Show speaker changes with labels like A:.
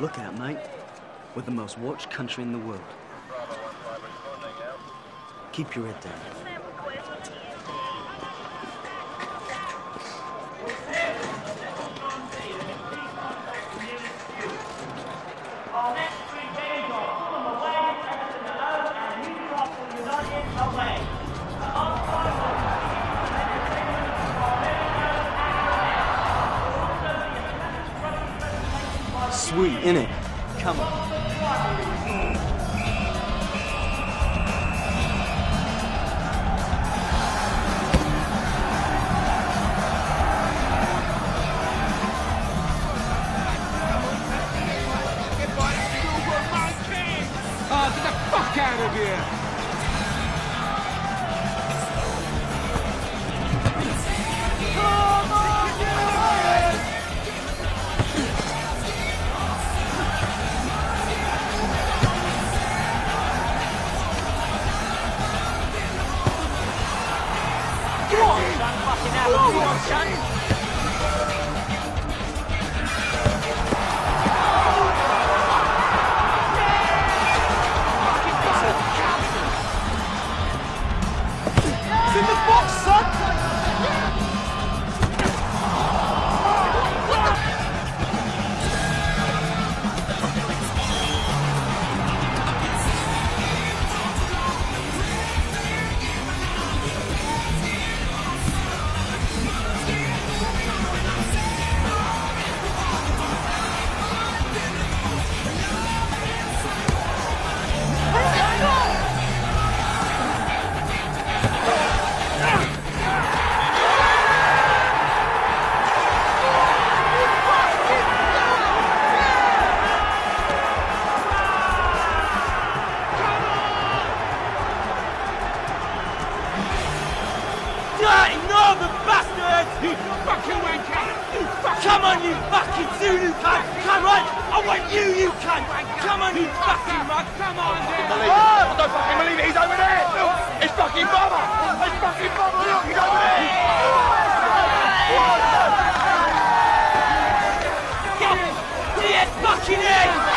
A: Look out, mate. We're the most watched country in the world. Keep your head down. Oh, Sweet, innit? Come on.
B: Ah, fuck out of here!
C: die! No, the bastards!
B: You fucking wanker! You fucking
C: Come on, you fucking Zulu cunt! Come on! I want you, you cunt! Come on, you fucking mug!
B: Come on,
C: dude! I oh! don't fucking believe it! He's over there! Look! It's fucking Bovver! It's fucking Bovver! Look, he's over there! Get fucking in!